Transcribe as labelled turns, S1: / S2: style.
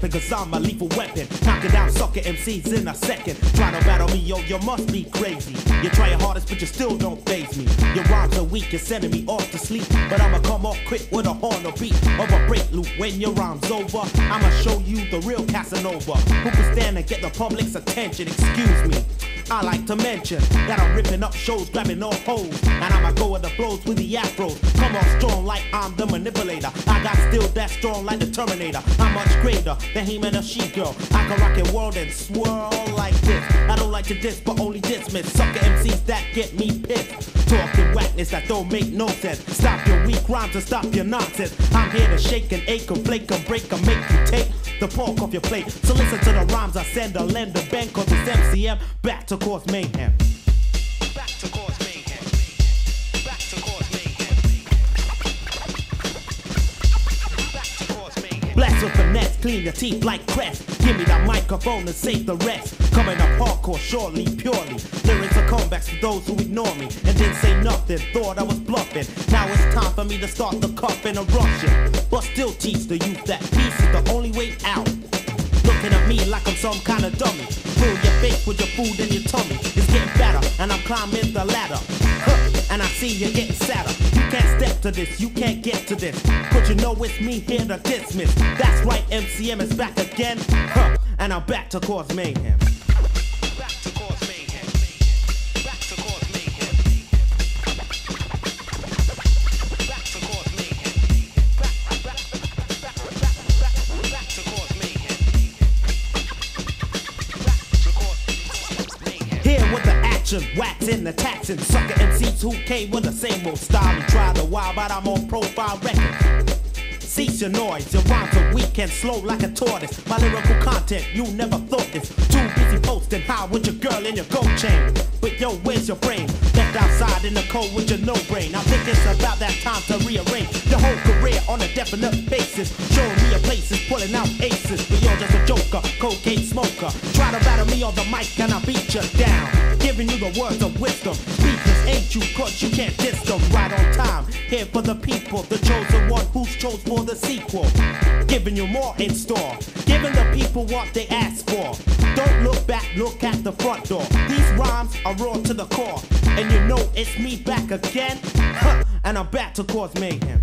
S1: stepping, cause I'm a lethal weapon. Knocking down sucker MCs in a second. Try to battle me, yo, you must be crazy. You try your hardest, but you still don't phase me. Your rhymes are weak, you're sending me off to sleep. But I'ma come off quick with a horn or beat of a break loop when your rhyme's over. I'ma show you the real Casanova. Who can stand and get the public's attention? Excuse me. I like to mention that I'm ripping up shows, grabbing all hoes. And I'ma go with the flows with the afros. Come on strong like I'm the manipulator. I got still that strong like the Terminator. I'm much greater than him and a she girl. I can rock a world and swirl like this. I don't like to diss, but only dismiss. Sucker MCs that get me pissed. Talking whackness that don't make no sense. Stop your weak rhymes and stop your nonsense. I'm here to shake and ache and flake and break and make you take the pork off your plate. So listen to the rhymes I send a lend a bang cause it's MCM back to cause mayhem. Back to cause mayhem. Back to cause mayhem. Back to cause mayhem. Bless with finesse, clean your teeth like crest. Give me the microphone and save the rest. Coming up hardcore, surely, purely. Lyrics are comebacks for those who ignore me and didn't say nothing. Thought I was bluffing. Now it's time for me to start the cuffing and rushing. But still teach the youth that peace is the only way out. Looking at me like I'm some kind of dummy. Fill your face with your food in your tummy. It's getting better, and I'm climbing the ladder. Huh, and I see you getting sadder. You can't step to this, you can't get to this. But you know it's me here to dismiss. That's right, MCM is back again. Huh, and I'm back to cause mayhem. Action, waxing the taxing. Sucker MCs who came with the same old style and tried a while, but I'm on profile record. Cease your noise, your rhymes are weak and slow like a tortoise. My lyrical content, you never thought this. Too busy posting high with your girl in your gold chain. But yo, where's your brain? Left outside in the cold with your no brain. I think it's about that time to rearrange your whole career on a definite basis. Showing me your places, pulling out aces. But you're just a joker, cocaine smoker. Try to battle me on the mic and I beat you down. Giving you the words of wisdom. Speakers ain't you, cause you can't diss them. Right on here for the people. The chosen one who's chose for the sequel. Giving you more in store. Giving the people what they ask for. Don't look back, look at the front door. These rhymes are raw to the core. And you know it's me back again. Huh, and I'm back to cause mayhem.